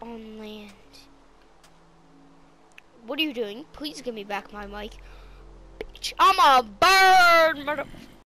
on land. What are you doing? Please give me back my mic. Bitch, I'm a bird.